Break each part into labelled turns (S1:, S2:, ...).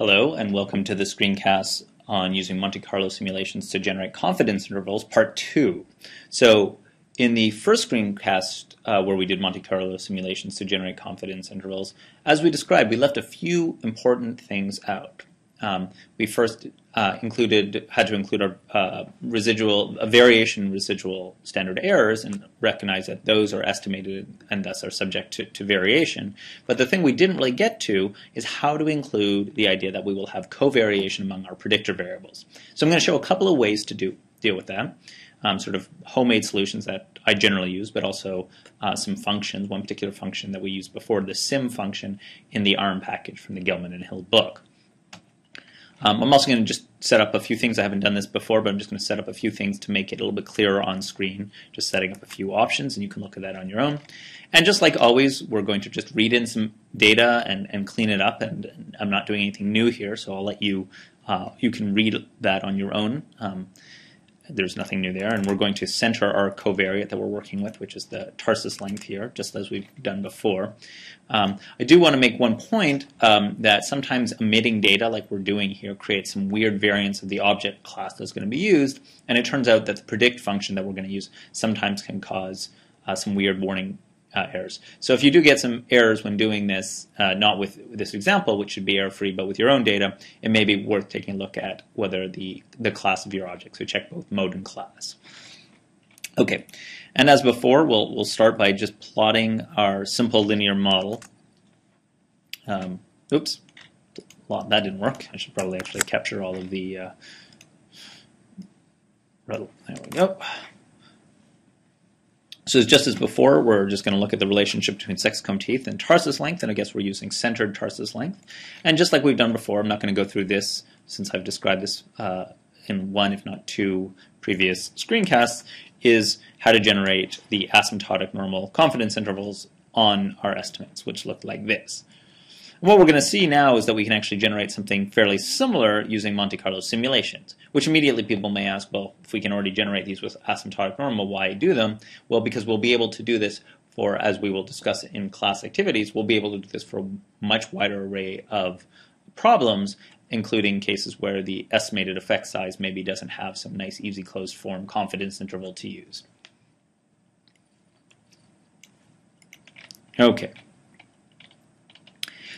S1: Hello, and welcome to the screencast on using Monte Carlo simulations to generate confidence intervals, part two. So, in the first screencast uh, where we did Monte Carlo simulations to generate confidence intervals, as we described, we left a few important things out. Um, we first uh, included had to include a uh, residual a variation residual standard errors and recognize that those are estimated and thus are subject to, to variation. But the thing we didn't really get to is how to include the idea that we will have covariation among our predictor variables. So I'm going to show a couple of ways to do deal with that. Um, sort of homemade solutions that I generally use, but also uh, some functions. One particular function that we used before, the sim function in the ARM package from the Gelman and Hill book. Um, I'm also going to just set up a few things. I haven't done this before, but I'm just going to set up a few things to make it a little bit clearer on screen, just setting up a few options, and you can look at that on your own. And just like always, we're going to just read in some data and, and clean it up, and, I'm not doing anything new here, so I'll let you, uh, you can read that on your own. Um, there's nothing new there. And we're going to center our covariate that we're working with, which is the Tarsus length here, just as we've done before. Um, I do want to make one point um, that sometimes emitting data like we're doing here creates some weird variance of the object class that's going to be used. And it turns out that the predict function that we're going to use sometimes can cause uh, some weird warning uh, errors. So if you do get some errors when doing this, uh, not with this example, which should be error-free, but with your own data, it may be worth taking a look at whether the, the class of your object. So check both mode and class. Okay, and as before, we'll, we'll start by just plotting our simple linear model. Um, oops, that didn't work. I should probably actually capture all of the, uh, there we go. So just as before, we're just going to look at the relationship between sexcomb teeth and tarsus length, and I guess we're using centered tarsus length. And just like we've done before, I'm not going to go through this since I've described this uh, in one, if not two, previous screencasts, is how to generate the asymptotic normal confidence intervals on our estimates, which look like this. What we're going to see now is that we can actually generate something fairly similar using Monte Carlo simulations which immediately people may ask, well, if we can already generate these with asymptotic normal, why do them? Well, because we'll be able to do this for, as we will discuss in class activities, we'll be able to do this for a much wider array of problems, including cases where the estimated effect size maybe doesn't have some nice easy closed form confidence interval to use. Okay.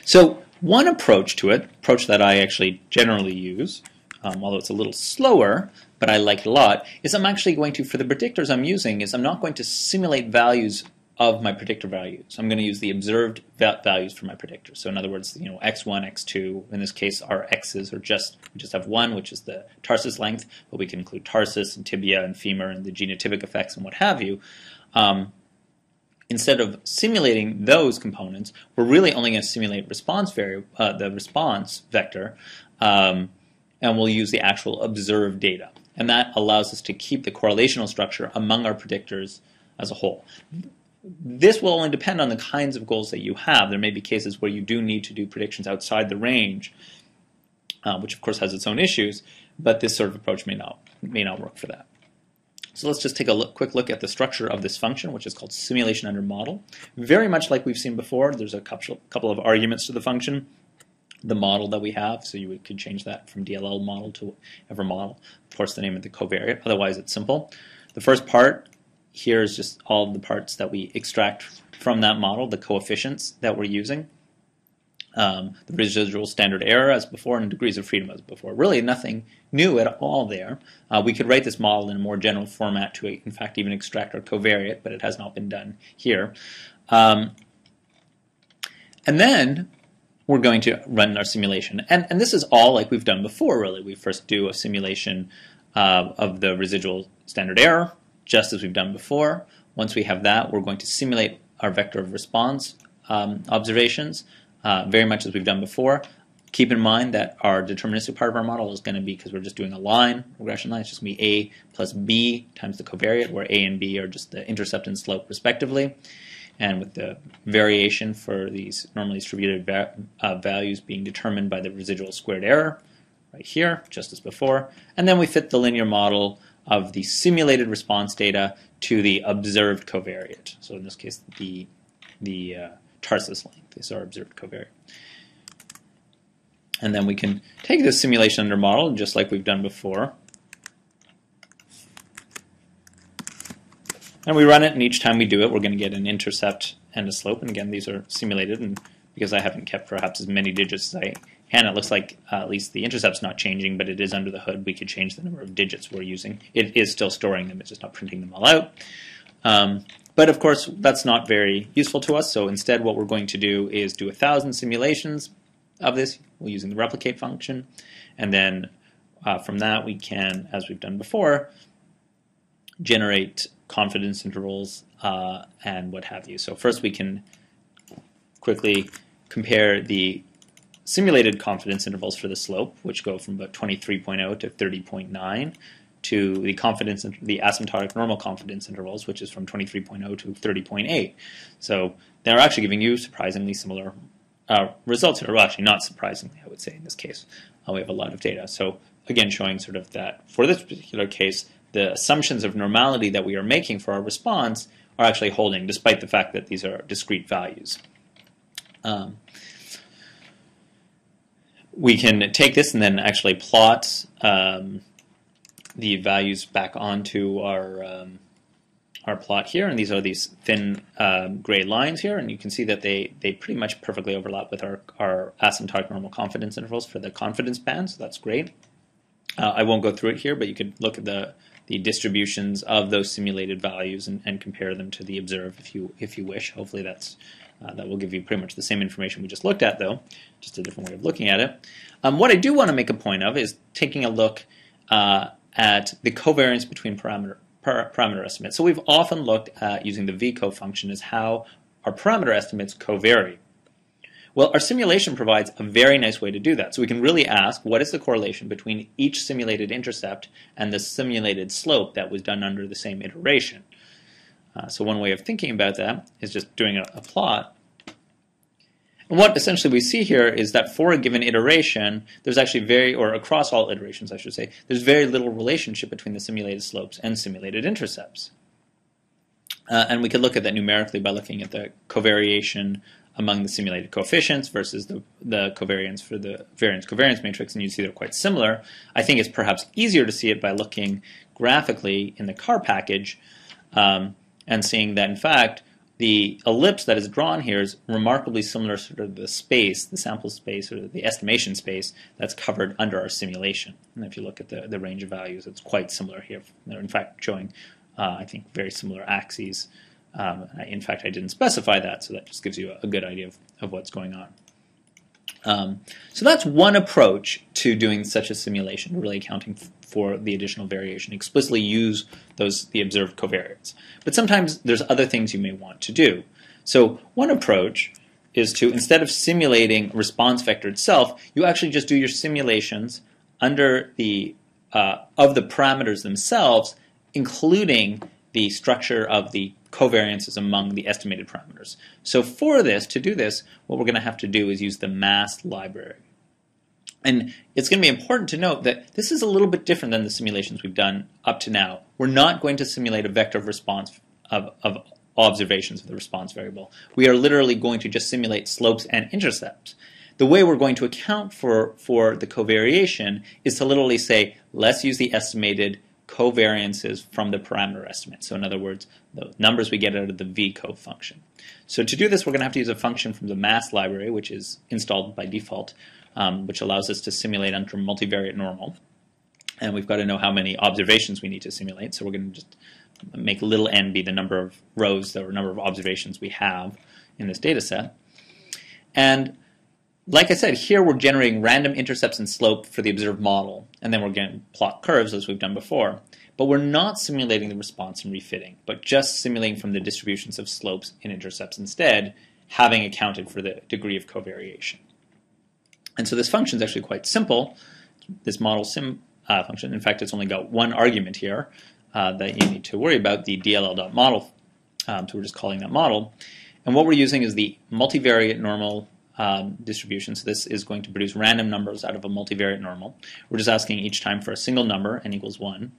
S1: So one approach to it, approach that I actually generally use, um, although it's a little slower, but I like it a lot, is I'm actually going to, for the predictors I'm using, is I'm not going to simulate values of my predictor values. I'm going to use the observed values for my predictors. So in other words, you know, x1, x2, in this case our x's are just, we just have one, which is the tarsus length, but we can include tarsus and tibia and femur and the genotypic effects and what have you. Um, instead of simulating those components, we're really only going to simulate response vari- uh, the response vector, um, and we'll use the actual observed data. And that allows us to keep the correlational structure among our predictors as a whole. This will only depend on the kinds of goals that you have. There may be cases where you do need to do predictions outside the range, uh, which of course has its own issues, but this sort of approach may not, may not work for that. So let's just take a look, quick look at the structure of this function, which is called simulation under model. Very much like we've seen before, there's a couple, couple of arguments to the function the model that we have. So you could change that from DLL model to ever model. Of course, the name of the covariate. Otherwise, it's simple. The first part here is just all the parts that we extract from that model, the coefficients that we're using. Um, the residual standard error as before and degrees of freedom as before. Really nothing new at all there. Uh, we could write this model in a more general format to, in fact, even extract our covariate, but it has not been done here. Um, and then we're going to run our simulation. And, and this is all like we've done before, really. We first do a simulation uh, of the residual standard error, just as we've done before. Once we have that, we're going to simulate our vector of response um, observations, uh, very much as we've done before. Keep in mind that our deterministic part of our model is going to be, because we're just doing a line, regression line, it's just going to be A plus B times the covariate, where A and B are just the intercept and slope respectively and with the variation for these normally distributed va uh, values being determined by the residual squared error right here, just as before. And then we fit the linear model of the simulated response data to the observed covariate. So in this case, the, the uh, tarsus length is our observed covariate. And then we can take this simulation under model, just like we've done before. And we run it, and each time we do it, we're going to get an intercept and a slope. And again, these are simulated, and because I haven't kept perhaps as many digits as I can, it looks like uh, at least the intercept's not changing, but it is under the hood. We could change the number of digits we're using. It is still storing them, it's just not printing them all out. Um, but of course, that's not very useful to us, so instead what we're going to do is do a thousand simulations of this using the replicate function, and then uh, from that we can, as we've done before, generate confidence intervals uh, and what have you. So first we can quickly compare the simulated confidence intervals for the slope, which go from about 23.0 to 30.9, to the confidence, the asymptotic normal confidence intervals, which is from 23.0 to 30.8. So they're actually giving you surprisingly similar uh, results here. Well, actually, not surprisingly, I would say in this case. Uh, we have a lot of data. So again, showing sort of that for this particular case, the assumptions of normality that we are making for our response are actually holding, despite the fact that these are discrete values. Um, we can take this and then actually plot um, the values back onto our um, our plot here, and these are these thin um, gray lines here, and you can see that they, they pretty much perfectly overlap with our, our asymptotic normal confidence intervals for the confidence band, so that's great. Uh, I won't go through it here, but you could look at the, the distributions of those simulated values and, and compare them to the observed if you if you wish. Hopefully that's uh, that will give you pretty much the same information we just looked at, though, just a different way of looking at it. Um, what I do want to make a point of is taking a look uh, at the covariance between parameter, parameter estimates. So we've often looked at using the vcov function as how our parameter estimates covary. Well, our simulation provides a very nice way to do that. So we can really ask what is the correlation between each simulated intercept and the simulated slope that was done under the same iteration. Uh, so one way of thinking about that is just doing a, a plot. And what essentially we see here is that for a given iteration, there's actually very, or across all iterations, I should say, there's very little relationship between the simulated slopes and simulated intercepts. Uh, and we could look at that numerically by looking at the covariation among the simulated coefficients versus the, the covariance for the variance covariance matrix, and you see they're quite similar. I think it's perhaps easier to see it by looking graphically in the CAR package. Um, and seeing that in fact the ellipse that is drawn here is remarkably similar to the space, the sample space or the estimation space that's covered under our simulation. And if you look at the, the range of values, it's quite similar here. They're in fact showing, uh, I think, very similar axes. Um, in fact, I didn't specify that, so that just gives you a, a good idea of, of what's going on. Um, so that's one approach to doing such a simulation, really accounting for the additional variation. Explicitly use those the observed covariates. But sometimes there's other things you may want to do. So one approach is to instead of simulating response vector itself, you actually just do your simulations under the uh, of the parameters themselves, including the structure of the covariances among the estimated parameters. So for this, to do this, what we're going to have to do is use the MASS library. And it's going to be important to note that this is a little bit different than the simulations we've done up to now. We're not going to simulate a vector of response of, of observations of the response variable. We are literally going to just simulate slopes and intercepts. The way we're going to account for, for the covariation is to literally say, let's use the estimated covariances from the parameter estimate. So in other words, the numbers we get out of the vcov function. So to do this, we're going to have to use a function from the MASS library, which is installed by default, um, which allows us to simulate under multivariate normal. And we've got to know how many observations we need to simulate. So we're going to just make little n be the number of rows or number of observations we have in this data set. And like I said, here we're generating random intercepts and slope for the observed model, and then we're going to plot curves as we've done before. But we're not simulating the response and refitting, but just simulating from the distributions of slopes and intercepts instead, having accounted for the degree of covariation. And so this function is actually quite simple. This model sim uh, function, in fact, it's only got one argument here uh, that you need to worry about, the dll.model. Um, so we're just calling that model. And what we're using is the multivariate normal um, distribution. So this is going to produce random numbers out of a multivariate normal. We're just asking each time for a single number, n equals 1.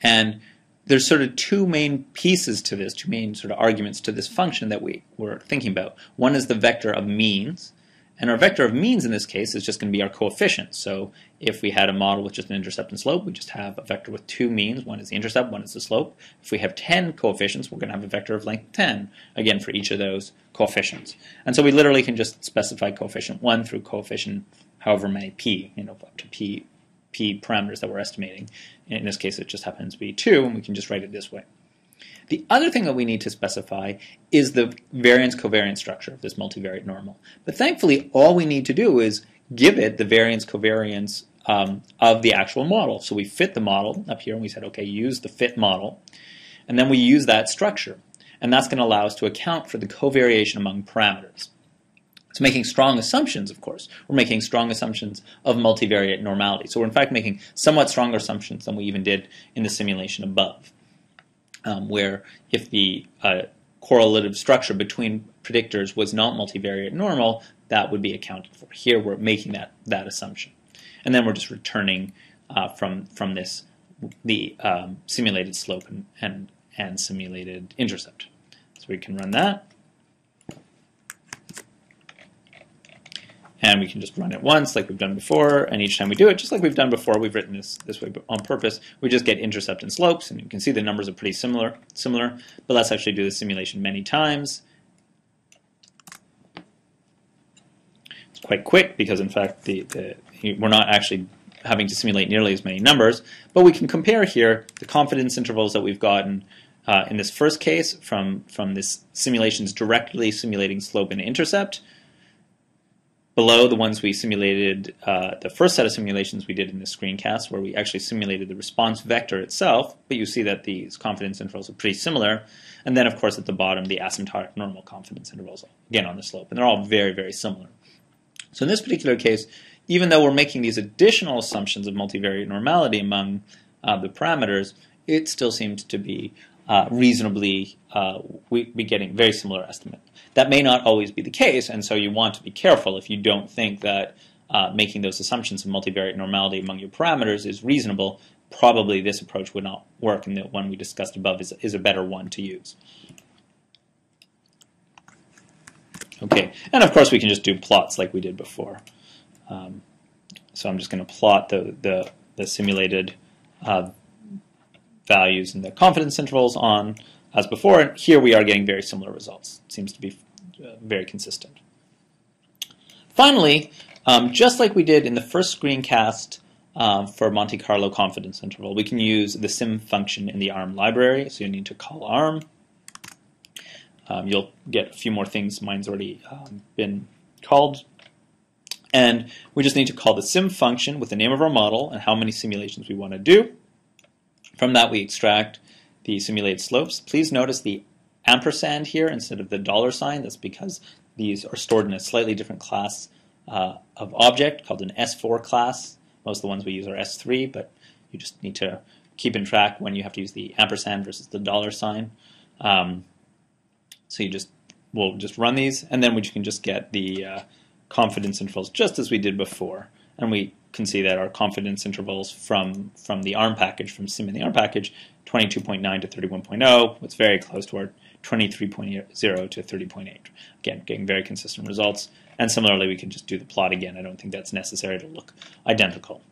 S1: And there's sort of two main pieces to this, two main sort of arguments to this function that we were thinking about. One is the vector of means, And our vector of means in this case is just going to be our coefficient. So if we had a model with just an intercept and slope, we just have a vector with two means. One is the intercept, one is the slope. If we have 10 coefficients, we're going to have a vector of length 10, again, for each of those coefficients. And so we literally can just specify coefficient 1 through coefficient however many p, you know, up to p, p parameters that we're estimating. In this case, it just happens to be 2, and we can just write it this way. The other thing that we need to specify is the variance covariance structure of this multivariate normal. But thankfully, all we need to do is give it the variance covariance um, of the actual model. So we fit the model up here, and we said, okay, use the fit model. And then we use that structure. And that's going to allow us to account for the covariation among parameters. It's making strong assumptions, of course. We're making strong assumptions of multivariate normality. So we're in fact making somewhat stronger assumptions than we even did in the simulation above um, where if the uh, correlative structure between predictors was not multivariate normal, that would be accounted for. Here we're making that, that assumption. And then we're just returning uh, from, from this the um, simulated slope and, and, and simulated intercept. So we can run that. And we can just run it once like we've done before, and each time we do it, just like we've done before, we've written this this way on purpose, we just get intercept and slopes, and you can see the numbers are pretty similar, similar. But let's actually do the simulation many times. It's quite quick because in fact the, the we're not actually having to simulate nearly as many numbers, but we can compare here the confidence intervals that we've gotten uh, in this first case from, from this simulations directly simulating slope and intercept below the ones we simulated, uh, the first set of simulations we did in the screencast, where we actually simulated the response vector itself, but you see that these confidence intervals are pretty similar. And then, of course, at the bottom, the asymptotic normal confidence intervals, again on the slope. And they're all very, very similar. So in this particular case, even though we're making these additional assumptions of multivariate normality among uh, the parameters, it still seems to be uh, reasonably uh, we be getting very similar estimate. That may not always be the case, and so you want to be careful if you don't think that uh, making those assumptions of multivariate normality among your parameters is reasonable. Probably this approach would not work, and the one we discussed above is, is a better one to use. Okay, and of course we can just do plots like we did before. Um, so I'm just going to plot the, the, the simulated uh, values and the confidence intervals on as before. And here we are getting very similar results. It seems to be uh, very consistent. Finally, um, just like we did in the first screencast um, for Monte Carlo confidence interval, we can use the sim function in the ARM library. So you need to call ARM. Um, you'll get a few more things. Mine's already um, been called. And we just need to call the sim function with the name of our model and how many simulations we want to do. From that, we extract the simulated slopes. Please notice the ampersand here instead of the dollar sign. That's because these are stored in a slightly different class uh, of object called an S4 class. Most of the ones we use are S3, but you just need to keep in track when you have to use the ampersand versus the dollar sign. Um, so you just we'll just run these, and then we can just get the uh, confidence intervals just as we did before. And we can see that our confidence intervals from, from the ARM package, from sim in the ARM package, 22.9 to 31.0, it's very close to our 23.0 to 30.8. Again, getting very consistent results. And similarly, we can just do the plot again. I don't think that's necessary to look identical.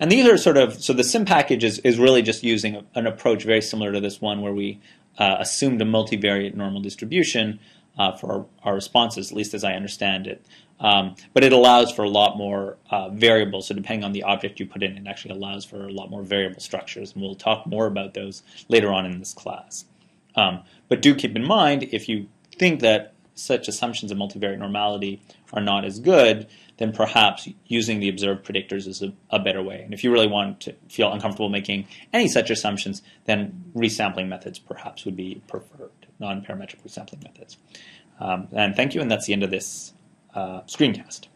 S1: And these are sort of, so the sim package is, is really just using an approach very similar to this one where we uh, assumed a multivariate normal distribution uh, for our, our, responses, at least as I understand it. Um, but it allows for a lot more uh, variables. So depending on the object you put in, it actually allows for a lot more variable structures. And we'll talk more about those later on in this class. Um, but do keep in mind, if you think that such assumptions of multivariate normality are not as good, then perhaps using the observed predictors is a, a, better way. And if you really want to feel uncomfortable making any such assumptions, then resampling methods perhaps would be preferred, non-parametric resampling methods. Um, and thank you, and that's the end of this uh, screencast.